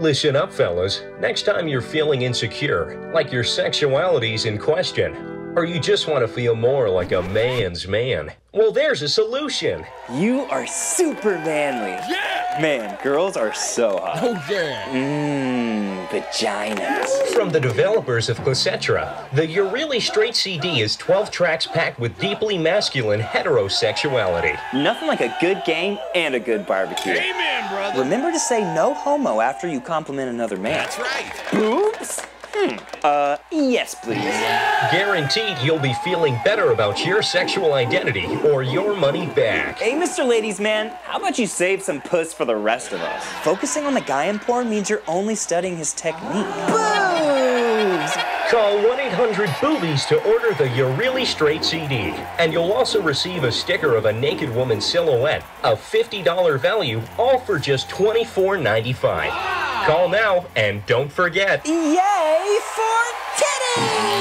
Listen up, fellas. Next time you're feeling insecure, like your sexuality's in question, or you just want to feel more like a man's man, well, there's a solution. You are super manly. Yeah! Man, girls are so hot. Oh, yeah. Mmm, vaginas. From the developers of Closetra, the You're Really Straight CD is 12 tracks packed with deeply masculine heterosexuality. Nothing like a good game and a good barbecue. Amen, brother. Remember to say no homo after you compliment another man. That's right. Boobs? Hmm. Uh, yes, please. Guaranteed you'll be feeling better about your sexual identity or your money back. Hey, Mr. Ladies Man, how about you save some puss for the rest of us? Focusing on the guy in porn means you're only studying his technique. Boobs! Call 1 800 Boobies to order the You're Really Straight CD. And you'll also receive a sticker of a naked woman silhouette, a $50 value, all for just $24.95. Call now and don't forget. Yay for titties!